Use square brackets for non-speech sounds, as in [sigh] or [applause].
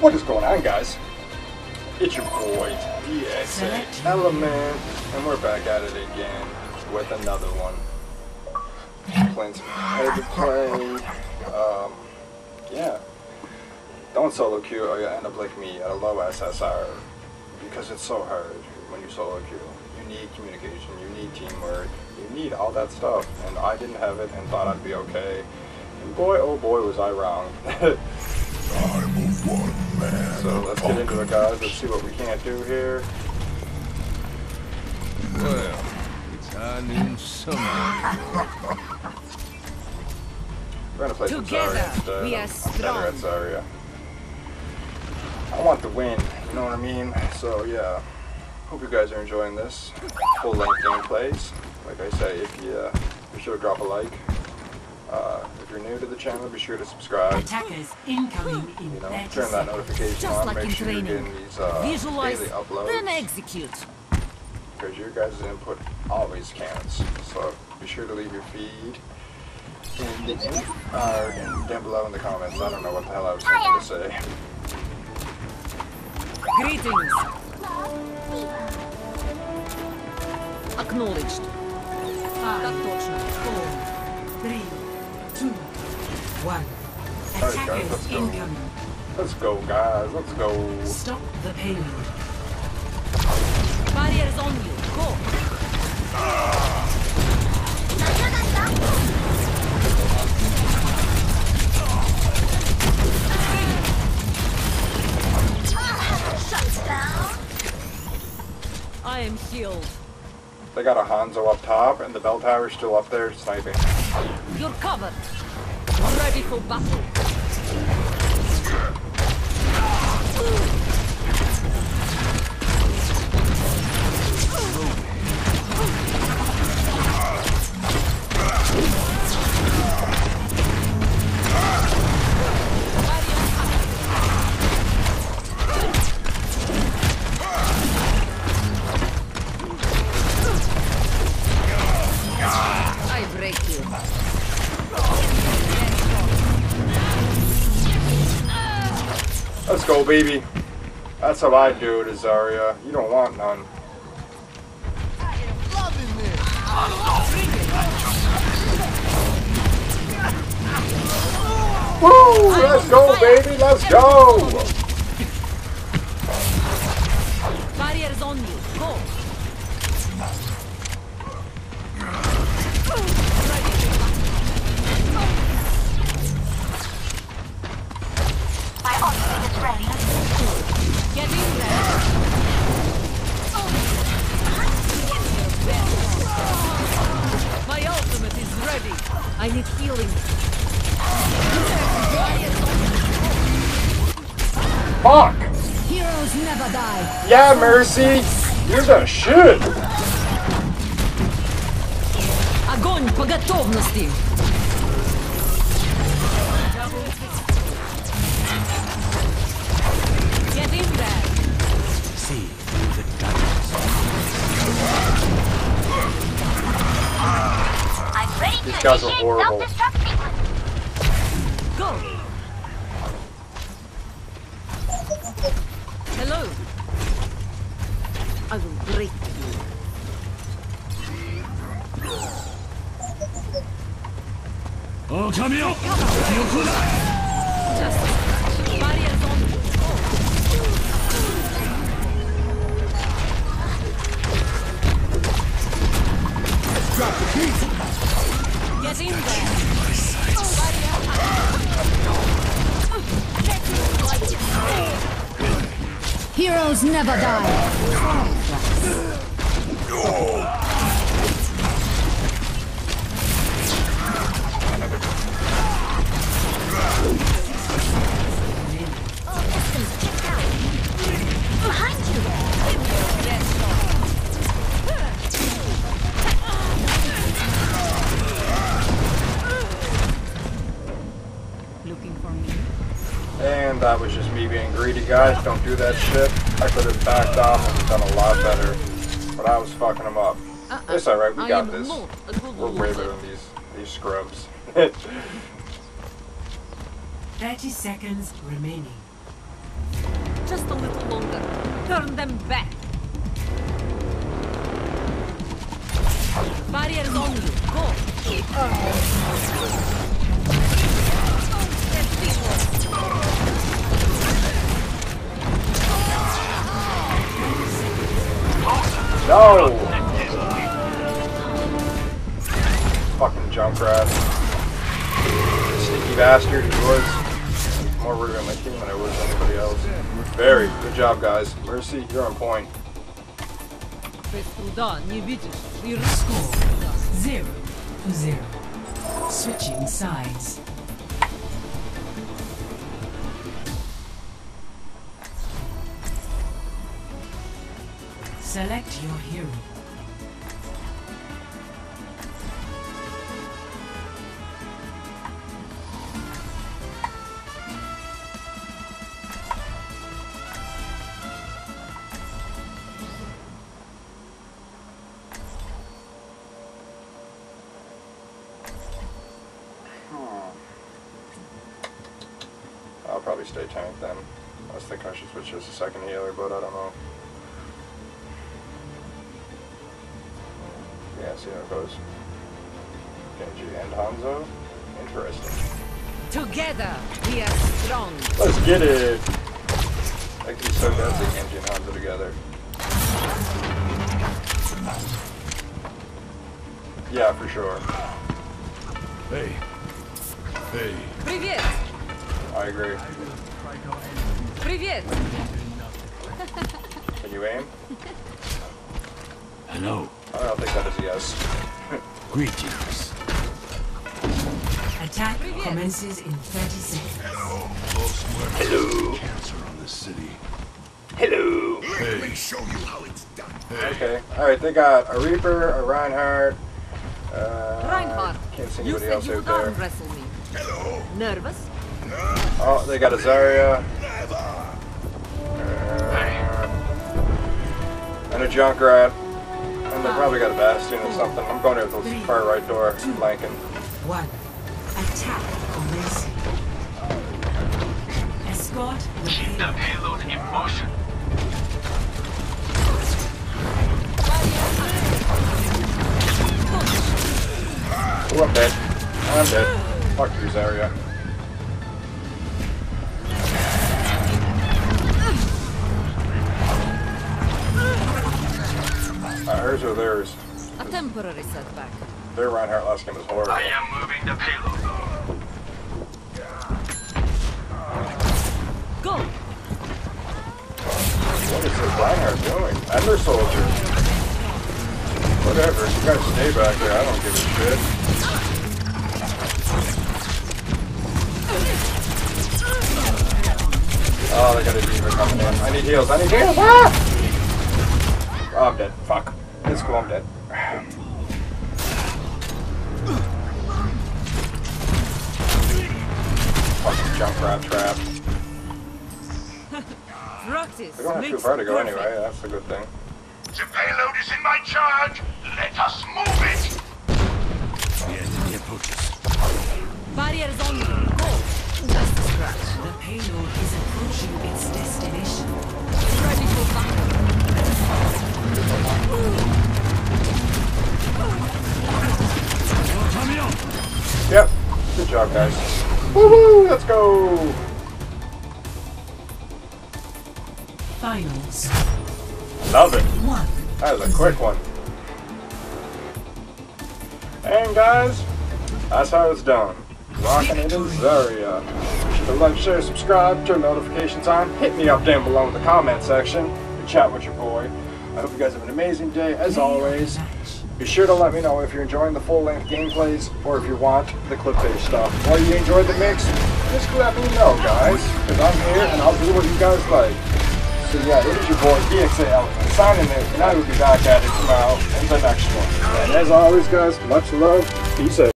What is going on, guys? It's your boy, BXA Element, and we're back at it again with another one. Playing some competitive play. Um, yeah. Don't solo queue or you'll end up like me at a low SSR because it's so hard when you solo queue. You need communication, you need teamwork, you need all that stuff, and I didn't have it and thought I'd be okay. And boy, oh boy, was I wrong. [laughs] so let's get into it, guys. Let's see what we can't do here. Well, it's high noon summer. We're gonna play some Together, Zarya instead. we are I'm better at. Zarya. I want the win, you know what I mean? So yeah, hope you guys are enjoying this full length gameplays. Like I say, if you uh, be sure to drop a like. Uh, if you're new to the channel, be sure to subscribe. Attackers incoming in You know, 30 turn that notification Just on. like Make in sure you're training. getting these uh, Visualize, daily uploads. then execute. because your guys' input always counts. So be sure to leave your feed in the uh, in, down below in the comments. I don't know what the hell I was thinking to say. Greetings. Acknowledged. Five, Так точно. four, three, two, one. Alright, guys, Attackers let's go. incoming. Let's go, guys. Let's go. Stop the payload. Barriers on you. Go. I am healed. They got a Hanzo up top, and the bell tower's still up there sniping. You're covered. Ready for battle. Let's go, baby. That's how I do it, Azaria. You don't want none. Woo! Let's go, baby. Let's go. Barriers on you. Go. My ultimate is ready. Get in there. My ultimate is ready. I need healing. Fuck. Heroes never die. Yeah, Mercy. You're the shit. Огонь по готовности. Guys are initiate horrible. Go. Hello. I will break you. Oh, come here! Just barriers on. Get Heroes never die. Guys. Don't do that shit. I could have backed off and done a lot better. But I was fucking them up. Uh-uh. It's alright, we I got this. not a good We're way better than these, these scrubs. [laughs] 30 seconds remaining. Just a little longer. Turn them back. Barriers on you. Go. Dead No! Fucking Junkrat. Sneaky bastard he was. More rude on my team than I was anybody else. Very good job, guys. Mercy, you're on point. Zero to zero. Switching sides. Select your hero. I'll probably stay tank then. I was thinking I should switch to a second healer, but I don't know. see how it goes. Genji and Hanzo. Interesting. Together we are strong. Let's get it! Actually, so deadly, Genji and Hanzo together. Yeah, for sure. Hey. Hey. Привет. I agree. Привет. Can you aim? Hello. I don't think that is a yes. Greetings. Attack commences in 30 seconds. Hello. Cancer on the city. Hello! Hey. Let me show you how it's done. Hey. Okay. Alright, they got a Reaper, a Reinhardt. Uh, Reinhardt. Can't see You anybody said else you out there. arm wrestle me. Hello. Nervous? Oh, they got a Zarya. Uh, and a Junkrat. And they probably got a Bastion or something. I'm going to the far right door, flanking. One. Attack on commencing. Escort the payload. payload in motion. Oh, I'm dead. I'm dead. Fuck you, Zarya. Hers or theirs? A temporary setback. Their Reinhardt last game was horrible. I am moving the payload. Go. What is this Reinhardt doing? And their soldier. Whatever, you guys stay back there. I don't give a shit. Oh, they got a D.Va coming in. I need heals. I need heals. Ah! Oh, I'm dead. Fuck. It's cool. I'm dead. Fucking Junkrat trap. Practice We don't have too far to go perfect. anyway. That's a good thing. The payload is in my charge. Let us move it. The enemy approaches. Barriers on you. Go. Just a scratch. The payload is approaching guys. Woohoo! Let's go! Finals. Love it. One. That was a quick one. And guys, that's how it's done. Rocking into Zarya. So like, share, subscribe, turn notifications on. Hit me up down below in the comment section and chat with your boy. I hope you guys have an amazing day as always. Be sure to let me know if you're enjoying the full-length gameplays or if you want the clip-based stuff. Or you enjoy the mix, just let me know, guys. Because I'm here and I'll do what you guys like. So yeah, it is your boy, BXA Element, signing it, and I will be back at it tomorrow in the next one. And as always, guys, much love, peace out.